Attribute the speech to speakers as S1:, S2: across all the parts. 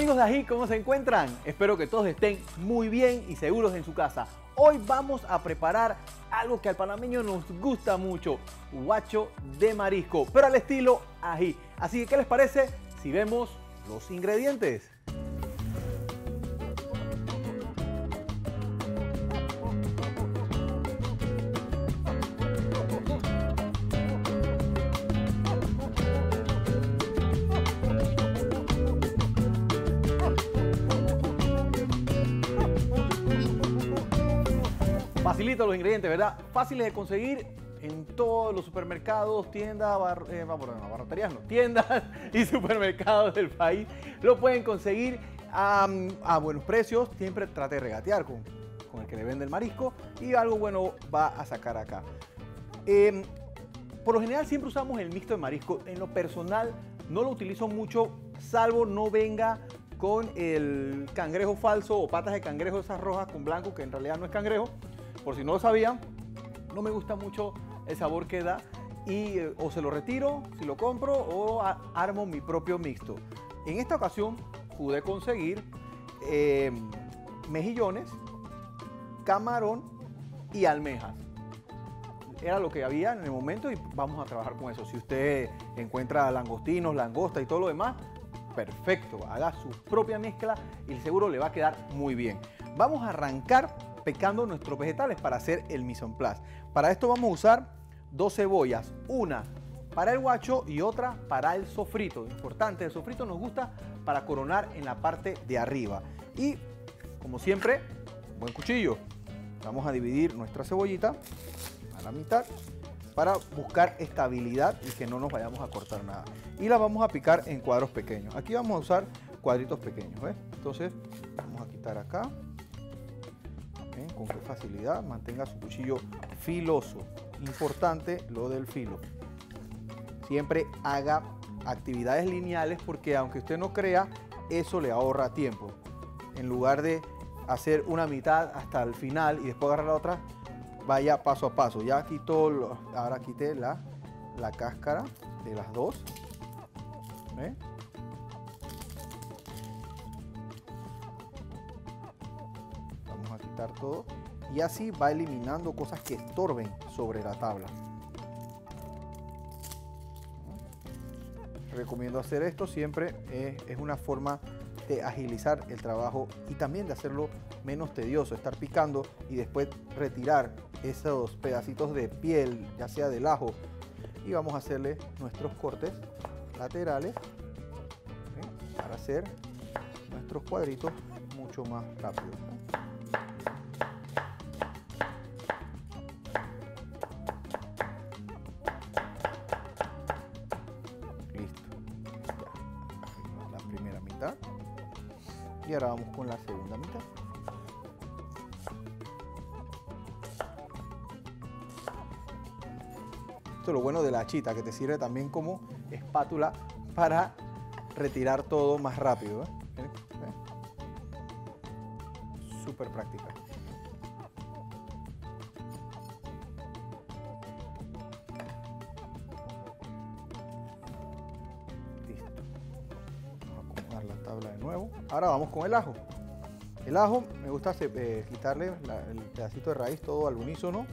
S1: amigos de Ají, ¿cómo se encuentran? Espero que todos estén muy bien y seguros en su casa. Hoy vamos a preparar algo que al panameño nos gusta mucho, guacho de marisco, pero al estilo ají. Así que, ¿qué les parece si vemos los ingredientes? Los ingredientes, ¿verdad? Fáciles de conseguir en todos los supermercados, tiendas, eh, vamos, no, no, tiendas y supermercados del país. Lo pueden conseguir a, buenos precios. Siempre trate de regatear con, el que le vende el marisco y algo bueno va a sacar acá. Eh, por lo general siempre usamos el mixto de marisco. En lo personal no lo utilizo mucho, salvo no venga con el cangrejo falso o patas de cangrejo esas rojas con blanco, que en realidad no es cangrejo por si no lo sabían, no me gusta mucho el sabor que da y eh, o se lo retiro si lo compro o armo mi propio mixto. En esta ocasión pude conseguir eh, mejillones, camarón y almejas. Era lo que había en el momento y vamos a trabajar con eso. Si usted encuentra langostinos, langosta y todo lo demás, perfecto. Haga su propia mezcla y seguro le va a quedar muy bien. Vamos a arrancar pecando nuestros vegetales para hacer el mise en place. Para esto vamos a usar dos cebollas, una para el guacho y otra para el sofrito. Importante, el sofrito nos gusta para coronar en la parte de arriba. Y como siempre, buen cuchillo. Vamos a dividir nuestra cebollita a la mitad para buscar estabilidad y que no nos vayamos a cortar nada. Y la vamos a picar en cuadros pequeños. Aquí vamos a usar cuadritos pequeños, ¿ves? Entonces, vamos a quitar acá con qué facilidad, mantenga su cuchillo filoso. Importante lo del filo. Siempre haga actividades lineales porque aunque usted no crea, eso le ahorra tiempo. En lugar de hacer una mitad hasta el final y después agarrar la otra, vaya paso a paso. Ya quito, ahora quité la, la cáscara de las dos. Todo y así va eliminando cosas que estorben sobre la tabla. Recomiendo hacer esto siempre, es una forma de agilizar el trabajo y también de hacerlo menos tedioso, estar picando y después retirar esos pedacitos de piel, ya sea del ajo, y vamos a hacerle nuestros cortes laterales para hacer nuestros cuadritos mucho más rápido. Y ahora vamos con la segunda mitad. Esto es lo bueno de la chita que te sirve también como espátula para retirar todo más rápido ¿eh? súper práctica Ahora vamos con el ajo. El ajo me gusta eh, quitarle el pedacito de raíz todo al unísono,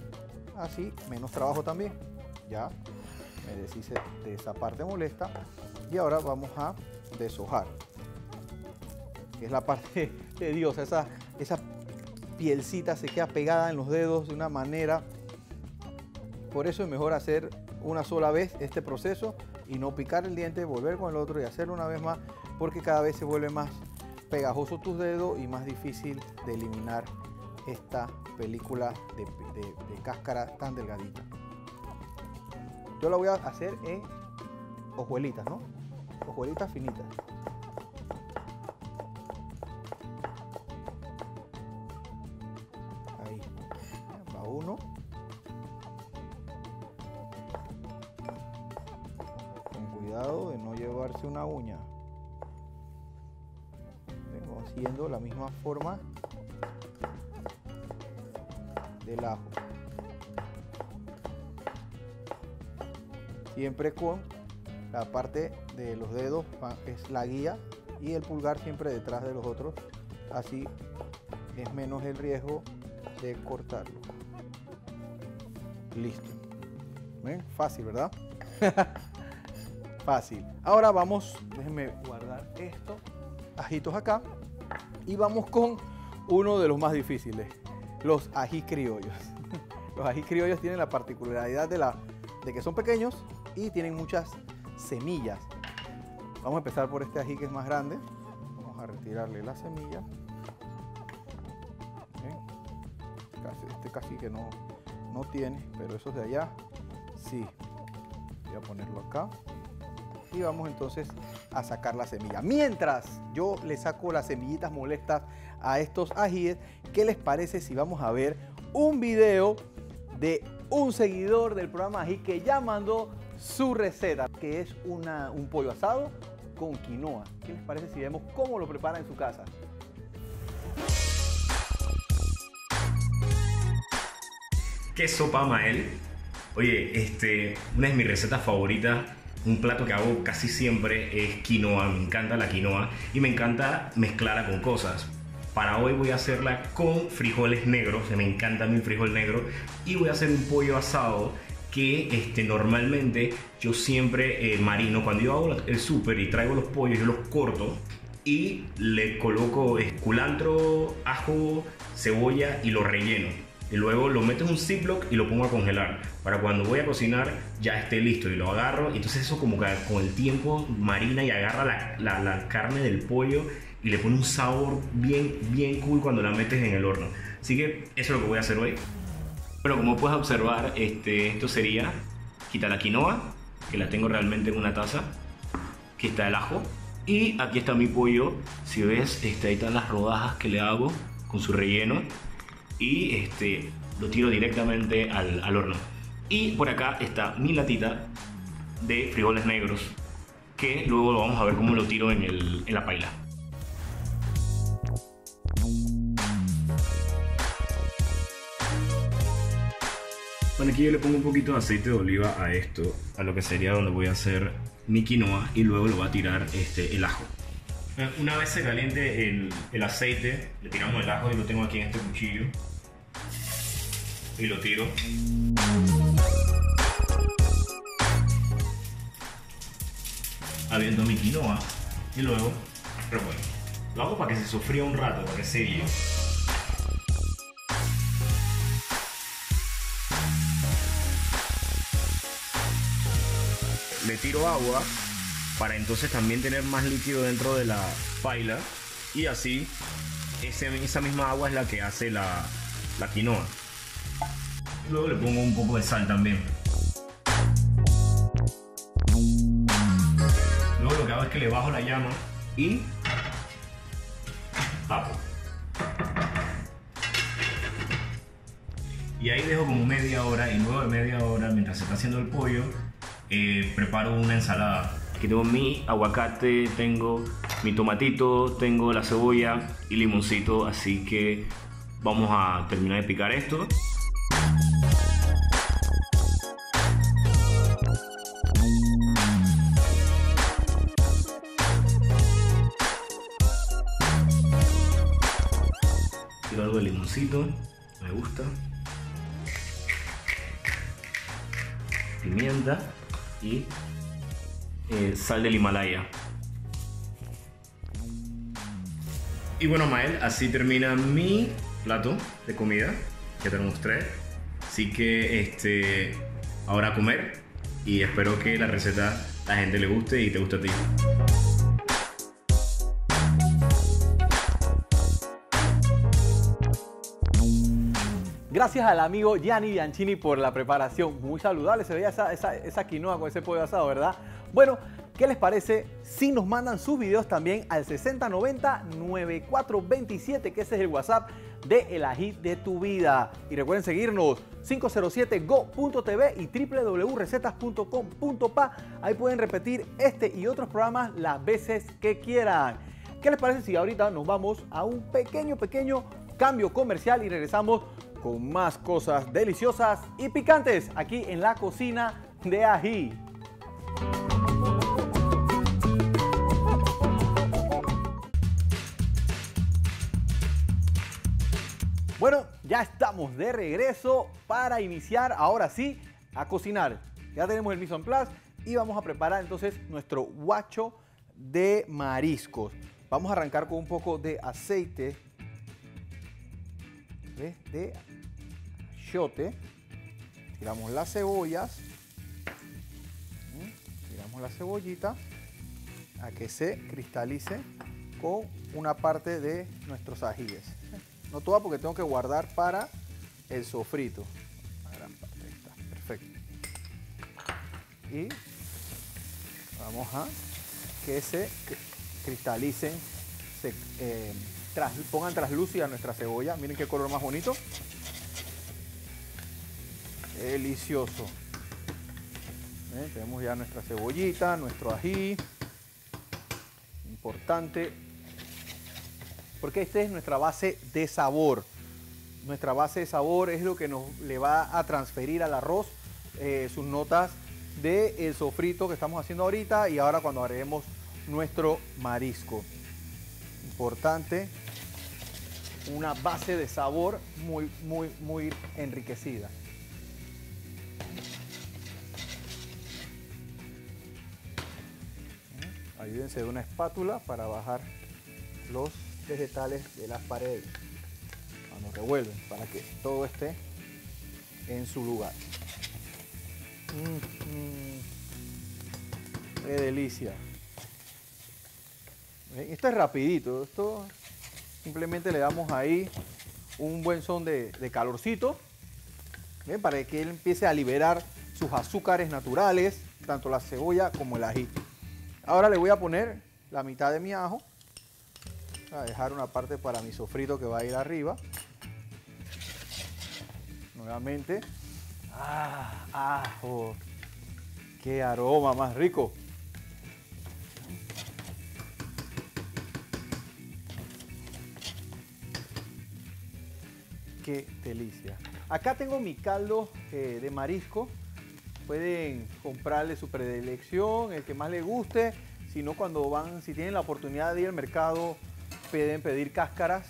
S1: así menos trabajo también. Ya me deshice de esa parte molesta y ahora vamos a deshojar. Que es la parte tediosa, esa, esa pielcita se queda pegada en los dedos de una manera. Por eso es mejor hacer una sola vez este proceso y no picar el diente, volver con el otro y hacerlo una vez más porque cada vez se vuelve más pegajoso tus dedos y más difícil de eliminar esta película de, cáscara tan delgadita. Yo la voy a hacer en hojuelitas, ¿no? Hojuelitas finitas. Forma del ajo. Siempre con la parte de los dedos es la guía y el pulgar siempre detrás de los otros. Así es menos el riesgo de cortarlo. Listo. ¿Ven? Fácil, ¿verdad? Fácil. Ahora vamos, déjenme guardar esto, ajitos acá, y vamos con uno de los más difíciles, los ají criollos. Los ají criollos tienen la particularidad de, la, de que son pequeños y tienen muchas semillas. Vamos a empezar por este ají que es más grande. Vamos a retirarle la semilla. este casi que no, no tiene, pero esos de allá sí. Voy a ponerlo acá. Y vamos entonces a sacar la semilla. Mientras yo le saco las semillitas molestas a estos ajíes, ¿qué les parece si vamos a ver un video de un seguidor del programa Ají que ya mandó su receta, que es una, un pollo asado con quinoa. ¿Qué les parece si vemos cómo lo prepara en su casa?
S2: ¿Qué sopa, Mael? Oye, este, una de mis recetas favoritas, un plato que hago casi siempre es quinoa. Me encanta la quinoa y me encanta mezclarla con cosas. Para hoy voy a hacerla con frijoles negros, me encanta mi frijol negro, y voy a hacer un pollo asado que este, normalmente yo siempre eh, marino. Cuando yo hago el súper y traigo los pollos, yo los corto y le coloco culantro, ajo, cebolla y lo relleno. Y luego lo meto en un ziploc y lo pongo a congelar. Para cuando voy a cocinar ya esté listo y lo agarro. Y entonces eso como que con el tiempo marina y agarra la, la carne del pollo y le pone un sabor bien, bien cool cuando la metes en el horno. Así que eso es lo que voy a hacer hoy. Bueno, como puedes observar, este, esto sería, quita la quinoa, que la tengo realmente en una taza. Aquí está el ajo. Y aquí está mi pollo. Si ves, este, ahí están las rodajas que le hago con su relleno. Y este, lo tiro directamente al, al horno. Y por acá está mi latita de frijoles negros, que luego lo vamos a ver cómo lo tiro en, el, en la paila. Bueno, aquí yo le pongo un poquito de aceite de oliva a esto, a lo que sería donde voy a hacer mi quinoa y luego lo voy a tirar este, el ajo. Una vez se caliente el, el aceite, le tiramos el ajo y lo tengo aquí en este cuchillo y lo tiro. Abriendo mi quinoa y luego revuelvo. Lo hago para que se sofría un rato, para que se le tiro agua para entonces también tener más líquido dentro de la paila y así esa misma agua es la que hace la, quinoa. Luego le pongo un poco de sal también. Luego lo que hago es que le bajo la llama y tapo. Y ahí dejo como media hora y luego de media hora mientras se está haciendo el pollo eh, preparo una ensalada. Aquí tengo mi aguacate, tengo mi tomatito, tengo la cebolla y limoncito, así que vamos a terminar de picar esto. Quiero algo de limoncito, me gusta. Pimienta y eh, sal del Himalaya. Y bueno, Mael, así termina mi plato de comida que te mostré. Así que este, ahora a comer y espero que la receta a la gente le guste y te guste a ti.
S1: Gracias al amigo Gianni Bianchini por la preparación. Muy saludable, se veía esa, esa, quinoa con ese pollo asado, ¿verdad? Bueno, ¿qué les parece si nos mandan sus videos también al 6090-9427, que ese es el WhatsApp de El Ají de tu Vida? Y recuerden seguirnos 507go.tv y www.recetas.com.pa. Ahí pueden repetir este y otros programas las veces que quieran. ¿Qué les parece si ahorita nos vamos a un pequeño, pequeño cambio comercial y regresamos con más cosas deliciosas y picantes aquí en la cocina de ají. Bueno, ya estamos de regreso para iniciar ahora sí a cocinar. Ya tenemos el mise en place y vamos a preparar entonces nuestro guacho de mariscos. Vamos a arrancar con un poco de aceite de chote. Tiramos las cebollas. ¿Mm? Tiramos la cebollita a que se cristalice con una parte de nuestros ajíes. No toda porque tengo que guardar para el sofrito. Perfecto. Y vamos a que se cristalicen, se eh, pongan traslúcida nuestra cebolla. Miren qué color más bonito. Delicioso. Tenemos ya nuestra cebollita, nuestro ají. Importante porque esta es nuestra base de sabor. Nuestra base de sabor es lo que nos le va a transferir al arroz eh, sus notas del el sofrito que estamos haciendo ahorita y ahora cuando agreguemos nuestro marisco. Importante, una base de sabor muy, muy, muy enriquecida. Ayúdense de una espátula para bajar los vegetales de las paredes cuando revuelven para que todo esté en su lugar. Mm, mm. ¡Qué delicia! Esto es rapidito, esto simplemente le damos ahí un buen son de, calorcito para que él empiece a liberar sus azúcares naturales, tanto la cebolla como el ají. Ahora le voy a poner la mitad de mi ajo a dejar una parte para mi sofrito que va a ir arriba. Nuevamente. ¡Ah! ¡Ajo! ¡Qué aroma más rico! ¡Qué delicia! Acá tengo mi caldo eh, de marisco. Pueden comprarle su predilección, el que más les guste. Si no, cuando van, si tienen la oportunidad de ir al mercado pueden pedir cáscaras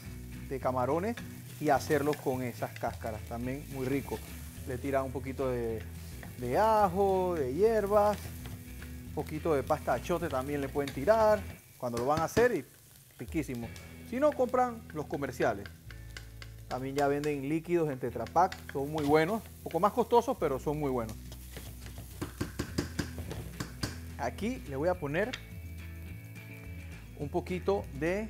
S1: de camarones y hacerlos con esas cáscaras. También muy rico. Le tiran un poquito de, ajo, de hierbas, un poquito de pasta achote también le pueden tirar cuando lo van a hacer y riquísimo. Si no, compran los comerciales. También ya venden líquidos en Tetra son muy buenos, un poco más costosos, pero son muy buenos. Aquí le voy a poner un poquito de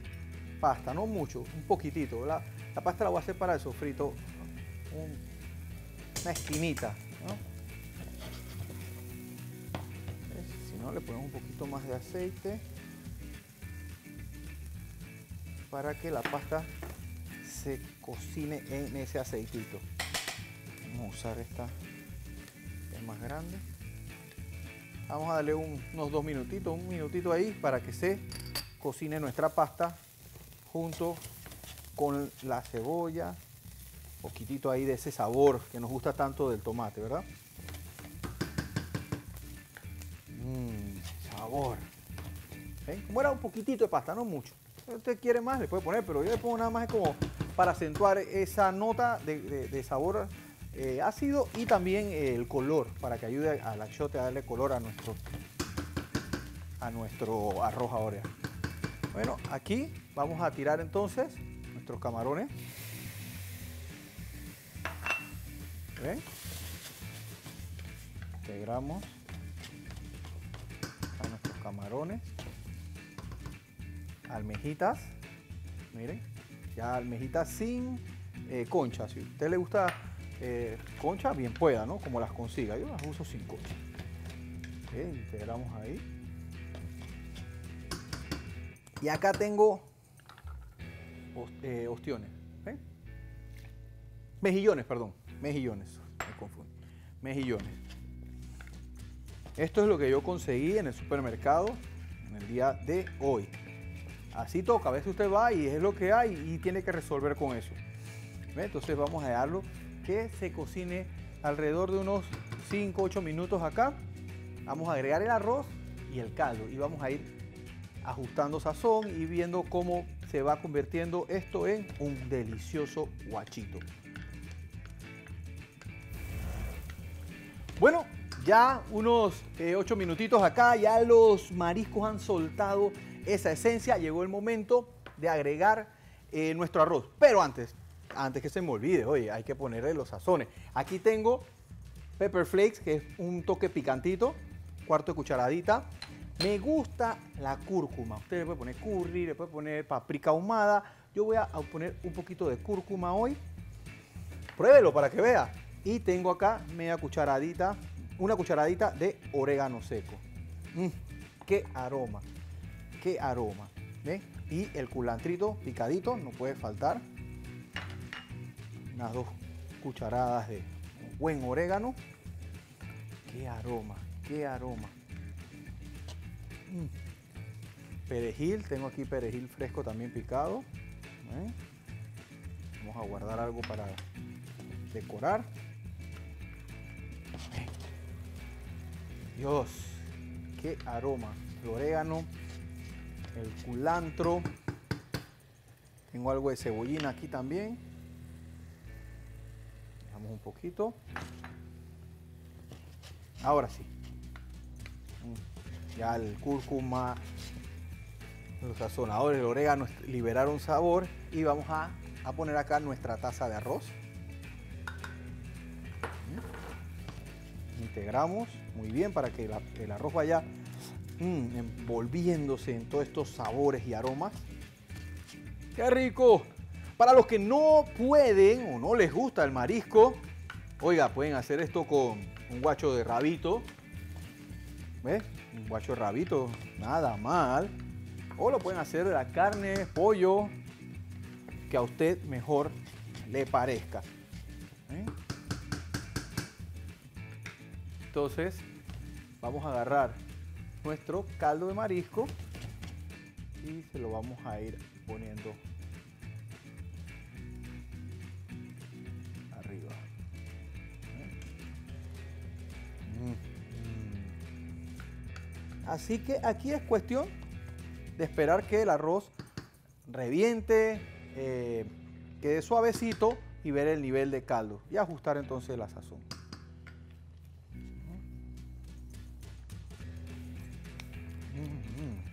S1: pasta, no mucho, un poquitito. La, la pasta la voy a hacer para el sofrito, una esquinita. Si no, le ponemos un poquito más de aceite para que la pasta se cocine en ese aceitito. Vamos a usar esta es más grande. Vamos a darle unos dos minutitos, un minutito ahí para que se cocine nuestra pasta junto con la cebolla, poquitito ahí de ese sabor que nos gusta tanto del tomate, ¿verdad? Mmm, sabor. Como era un poquitito de pasta, no mucho. Si usted quiere más, le puede poner, pero yo le pongo nada más como para acentuar esa nota de, sabor eh, ácido y también el color, para que ayude al achote a darle color a nuestro, a nuestro arroz ahora. Bueno, aquí vamos a tirar entonces nuestros camarones. ¿Ven? Integramos a nuestros camarones. Almejitas. Miren, ya almejitas sin eh, concha. Si a usted le gusta eh, concha, bien pueda, ¿no? Como las consiga. Yo las uso sin concha. integramos ahí. Y acá tengo eh, ostiones. Mejillones, perdón. Mejillones. Me confundo. Mejillones. Esto es lo que yo conseguí en el supermercado en el día de hoy. Así toca. A veces usted va y es lo que hay y tiene que resolver con eso. Entonces vamos a dejarlo que se cocine alrededor de unos 5, 8 minutos acá. Vamos a agregar el arroz y el caldo y vamos a ir ajustando sazón y viendo cómo se va convirtiendo esto en un delicioso guachito. Bueno, ya unos eh, ocho minutitos acá, ya los mariscos han soltado esa esencia. Llegó el momento de agregar eh, nuestro arroz. Pero antes, antes que se me olvide, oye, hay que ponerle los sazones. Aquí tengo pepper flakes, que es un toque picantito, cuarto de cucharadita. Me gusta la cúrcuma. Usted le puede poner curry, le puede poner paprika ahumada. Yo voy a poner un poquito de cúrcuma hoy. Pruébelo para que vea. Y tengo acá media cucharadita, una cucharadita de orégano seco. Mm, ¡Qué aroma! ¡Qué aroma! ¿Ve? Y el culantrito picadito, no puede faltar. Unas dos cucharadas de buen orégano. ¡Qué aroma! ¡Qué aroma! Perejil, tengo aquí perejil fresco también picado. ¿eh? Vamos a guardar algo para decorar. Dios, qué aroma. El orégano, el culantro. Tengo algo de cebollina aquí también. Dejamos un poquito. Ahora sí. Ya el cúrcuma, los sazonadores, el orégano liberaron sabor y vamos a, a poner acá nuestra taza de arroz. Integramos muy bien para que el arroz vaya mm, envolviéndose en todos estos sabores y aromas. ¡Qué rico! Para los que no pueden o no les gusta el marisco, oiga, pueden hacer esto con un guacho de rabito. ¿Ves? Un guacho rabito, nada mal. O lo pueden hacer de la carne, pollo, que a usted mejor le parezca. ¿Eh? Entonces, vamos a agarrar nuestro caldo de marisco y se lo vamos a ir poniendo Así que aquí es cuestión de esperar que el arroz reviente, eh, quede suavecito y ver el nivel de caldo y ajustar entonces la sazón. Mm, mm.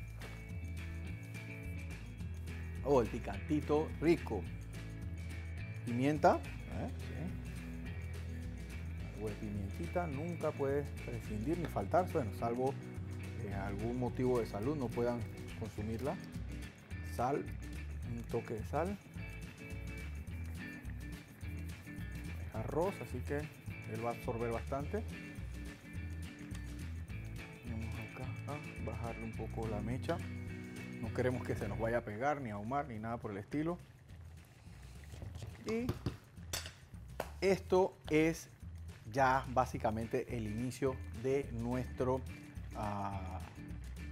S1: Oh, el picantito rico. Pimienta. ¿eh? Pimientita nunca puede prescindir ni faltar, bueno, salvo algún motivo de salud no puedan consumirla. Sal, un toque de sal. Arroz, así que él va a absorber bastante. Vamos acá a bajarle un poco la mecha. No queremos que se nos vaya a pegar, ni ahumar, ni nada por el estilo. Y esto es ya básicamente el inicio de nuestro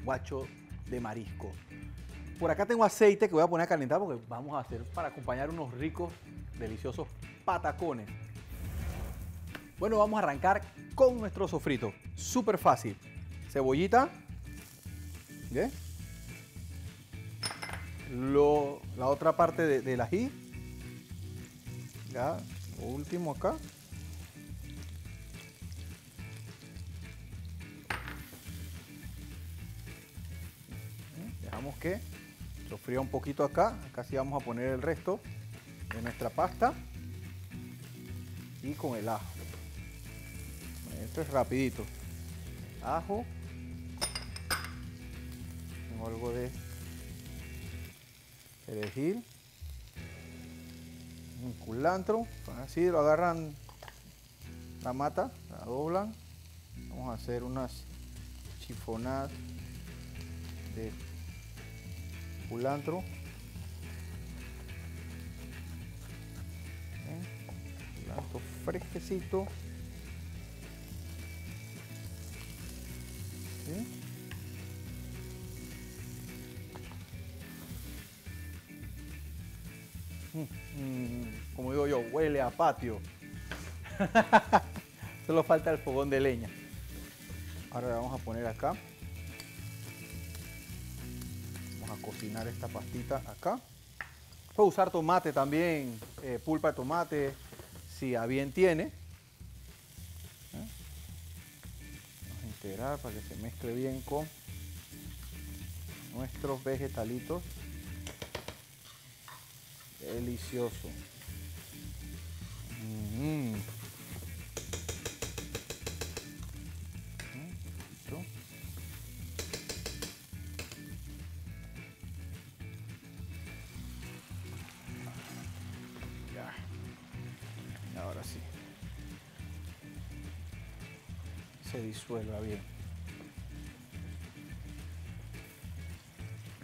S1: guacho de marisco. Por acá tengo aceite que voy a poner a calentar porque vamos a hacer para acompañar unos ricos, deliciosos patacones. Bueno, vamos a arrancar con nuestro sofrito. Súper fácil. Cebollita. ¿Ve? Lo- la otra parte de- del ají. Ya, lo último acá. Que sofría un poquito acá. Acá vamos a poner el resto de nuestra pasta. Y con el ajo. Esto es rapidito. Ajo. Tengo algo de perejil. Un culantro. Así lo agarran la mata, la doblan. Vamos a hacer unas chifonadas de culantro. Culantro fresquecito. Mm, mm, como digo yo, huele a patio. Solo falta el fogón de leña. Ahora le vamos a poner acá. Esta pastita acá. Puede usar tomate también, eh, pulpa de tomate, si a bien tiene. Vamos a integrar para que se mezcle bien con nuestros vegetalitos. Delicioso. Se disuelva bien.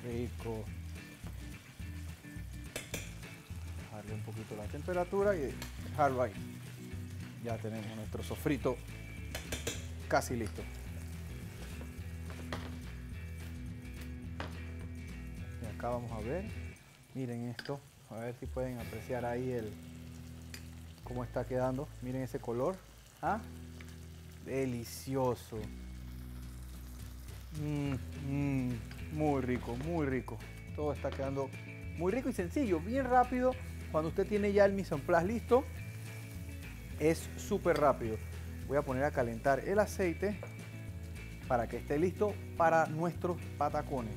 S1: Rico. Bajarle un poquito la temperatura y dejarlo ahí. Ya tenemos nuestro sofrito casi listo. Y acá vamos a ver. Miren esto. A ver si pueden apreciar ahí el cómo está quedando. Miren ese color. ¿Ah? Delicioso. Mm, mm, muy rico, muy rico. Todo está quedando muy rico y sencillo, bien rápido. Cuando usted tiene ya el mise en place listo, es súper rápido. Voy a poner a calentar el aceite para que esté listo para nuestros patacones.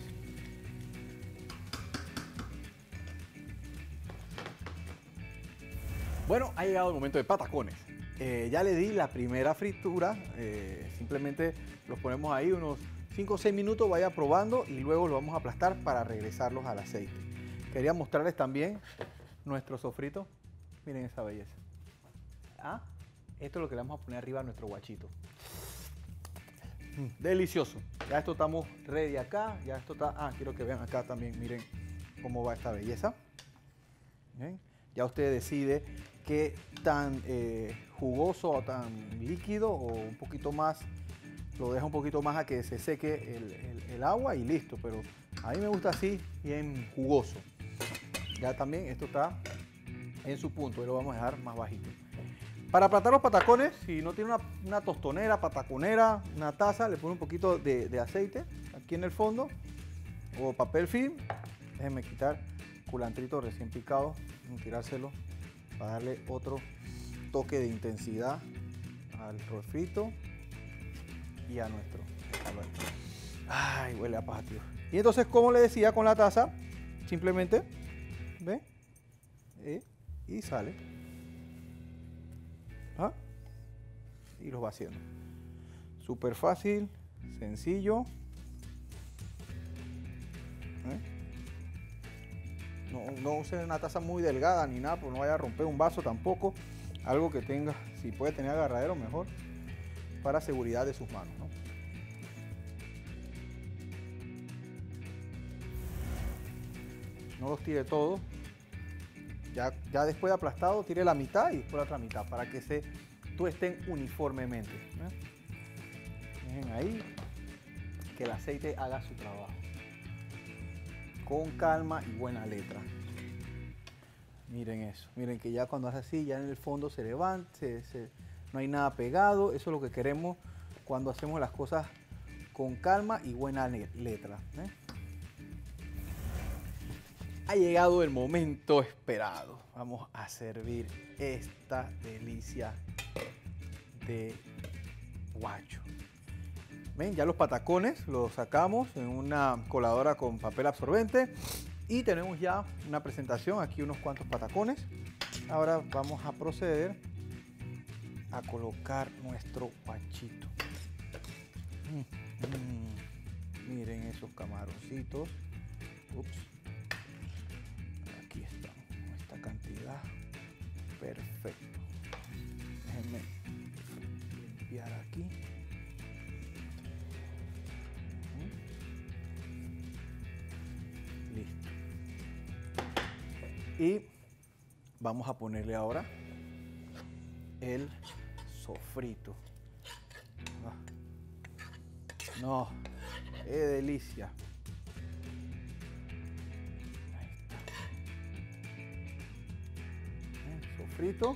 S1: Bueno, ha llegado el momento de patacones. Eh, ya le di la primera fritura, eh, simplemente los ponemos ahí unos 5 o 6 minutos, vaya probando y luego lo vamos a aplastar para regresarlos al aceite. Quería mostrarles también nuestro sofrito. Miren esa belleza. ¿Ah? Esto es lo que le vamos a poner arriba a nuestro guachito. Mm, delicioso. Ya esto estamos ready acá. Ya esto está. Ah, quiero que vean acá también. Miren cómo va esta belleza. Bien. Ya usted decide qué tan eh, jugoso o tan líquido o un poquito más. Lo deja un poquito más a que se seque el, agua y listo. Pero a mí me gusta así, bien jugoso. Ya también esto está en su punto y lo vamos a dejar más bajito. Para aplatar los patacones, si no tiene una, tostonera, pataconera, una taza, le pone un poquito de, aceite aquí en el fondo o papel film. Déjenme quitar culantrito recién picado, tirárselo para darle otro toque de intensidad al refrito y a nuestro. Ay, huele a patio. Y entonces, como le decía con la taza, simplemente, ¿ve? Eh, y sale. ¿Ah? Y lo va haciendo. Súper fácil, sencillo. ¿Eh? No, use una taza muy delgada ni nada, pues no vaya a romper un vaso tampoco. Algo que tenga, si puede tener agarradero, mejor. Para seguridad de sus manos. ¿no? No los tire todos. Ya, ya después de aplastado, tire la mitad y después la otra mitad para que se tuesten uniformemente. ¿eh? Dejen ahí que el aceite haga su trabajo. Con calma y buena letra. Miren eso. Miren que ya cuando hace así, ya en el fondo se levanta, no hay nada pegado. Eso es lo que queremos cuando hacemos las cosas con calma y buena le- letra. ¿eh? Ha llegado el momento esperado. Vamos a servir esta delicia de guacho. Ven, ya los patacones los sacamos en una coladora con papel absorbente y tenemos ya una presentación, aquí unos cuantos patacones. Ahora vamos a proceder a colocar nuestro guachito. Mm, mm. Miren esos camaroncitos. Ups. Aquí estamos, esta cantidad. Perfecto. Déjenme limpiar aquí. Y vamos a ponerle ahora el sofrito. Ah. No, qué delicia. Eh, Sofrito. Un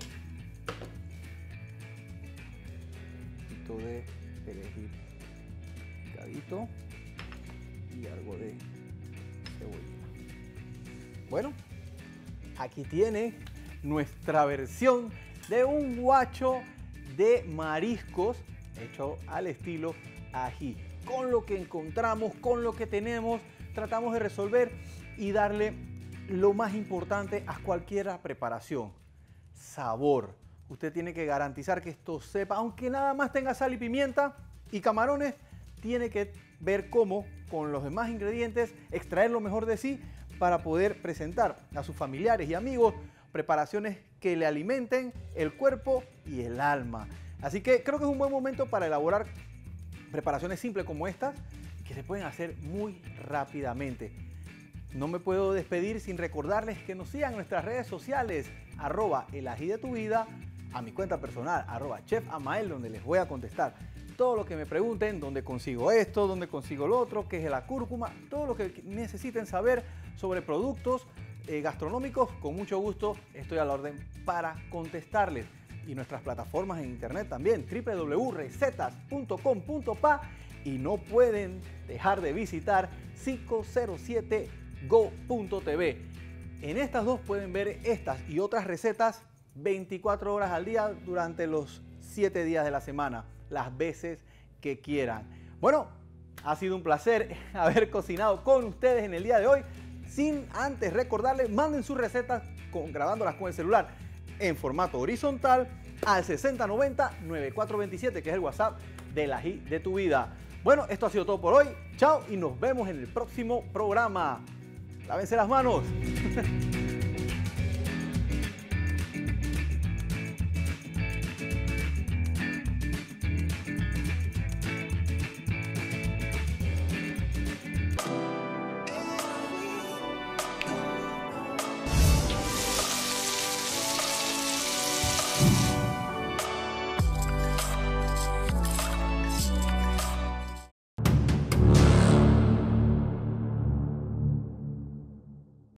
S1: poquito de perejil picadito y algo de cebolla. Bueno, aquí tiene nuestra versión de un guacho de mariscos hecho al estilo ají. Con lo que encontramos, con lo que tenemos, tratamos de resolver y darle lo más importante a cualquier preparación, sabor. Usted tiene que garantizar que esto sepa, aunque nada más tenga sal y pimienta y camarones, tiene que ver cómo con los demás ingredientes extraer lo mejor de sí para poder presentar a sus familiares y amigos preparaciones que le alimenten el cuerpo y el alma. Así que creo que es un buen momento para elaborar preparaciones simples como estas que se pueden hacer muy rápidamente. No me puedo despedir sin recordarles que nos sigan en nuestras redes sociales, arroba el ají de tu vida, a mi cuenta personal, arroba chef donde les voy a contestar todo lo que me pregunten, dónde consigo esto, dónde consigo lo otro, qué es la cúrcuma, todo lo que necesiten saber sobre productos eh, gastronómicos, con mucho gusto estoy a la orden para contestarles. Y nuestras plataformas en internet también, www.recetas.com.pa y no pueden dejar de visitar 507go.tv. En estas dos pueden ver estas y otras recetas 24 horas al día durante los 7 días de la semana, las veces que quieran. Bueno, ha sido un placer haber cocinado con ustedes en el día de hoy. Sin antes recordarles, manden sus recetas con, grabándolas con el celular en formato horizontal al 6090-9427, que es el WhatsApp de la G de tu vida. Bueno, esto ha sido todo por hoy. Chao y nos vemos en el próximo programa. Lávense las manos.